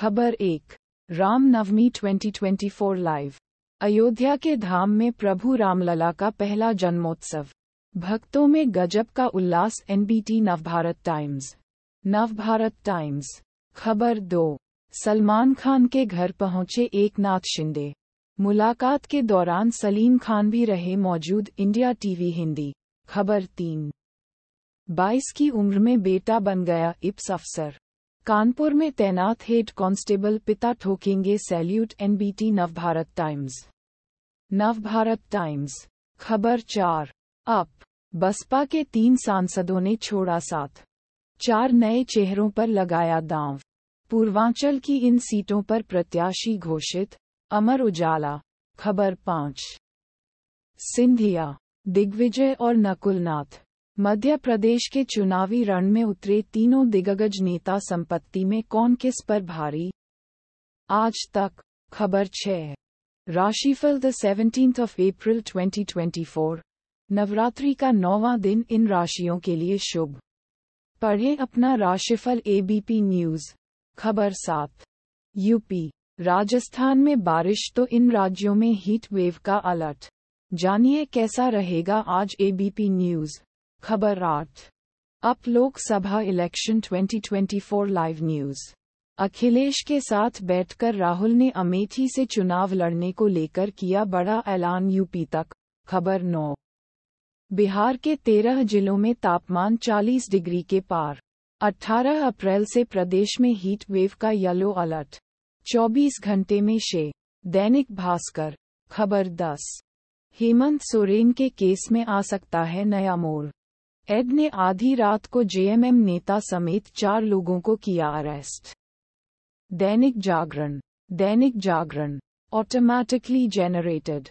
खबर एक, राम नवमी 2024 लाइव अयोध्या के धाम में प्रभु रामलला का पहला जन्मोत्सव, भक्तों में गजब का उल्लास NBT Navbharat times Navbharat times, खबर दो, सलमान खान के घर पहुँचे एक नाथ शिंदे, मुलाकात के दौरान सलीम खान भी रहे मौजूद, इंडिया टीवी हिंदी, खबर तीन 22 की उम्र में बेटा बन गया, इप्स अफसर कानपुर में तैनात हेड कांस्टेबल पिता ठोकेंगे salute NBT Navbharat times. Navbharat times, खबर चार। अप बसपा के तीन सांसदों ने छोड़ा साथ। चार नए चेहरों पर लगाया दांव। पूर्वांचल की इन सीटों पर प्रत्याशी घोषित, अमर उजाला। खबर पाँच। सिंधिया, दिग्विजय और नकुलनाथ। मध्य प्रदेश के चुनावी रण में उतरे तीनों दिग्गज नेता संपत्ति में कौन किस पर भारी? आज तक, खबर छह राशिफल the seventeen of April 2024 Navratri का नौवां दिन इन राशियों के लिए शुभ। पढ़ें अपना राशिफल एबीपी न्यूज़ खबर सात। यूपी राजस्थान में बारिश तो इन राज्यों में हीट वेव का अलर्ट जानिए कैसा रहेगा आज एबीपी न्यूज़ खबर आठ UP Lok Sabha election 2024 live news. Akhilesh के साथ बैठकर राहुल ने अमेठी से चुनाव लड़ने को लेकर किया बड़ा ऐलान यूपी तक। खबर नौ। बिहार के तेरह जिलों में तापमान 40 डिग्री के पार। 18 अप्रैल से प्रदेश में हीट वेव का येलो अलर्ट 24 घंटे में शे। दैनिक भास्कर। खबर 10 हेमंत सोरेन के केस में आ सकता है नया मोड़। एड ने आधी रात को जेएमएम नेता समेत चार लोगों को किया arrest Dainik Jagran Dainik Jagran automatically generated